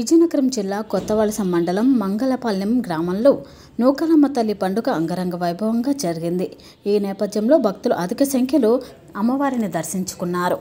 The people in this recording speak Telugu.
విజయనగరం జిల్లా కొత్తవలస మండలం మంగళపాలెం గ్రామంలో నూకాలమ్మ తల్లి పండుగ అంగరంగ వైభవంగా జరిగింది. ఈ నేపథ్యంలో భక్తులు అధిక సంఖ్యలో అమ్మవారిని దర్శించుకున్నారు.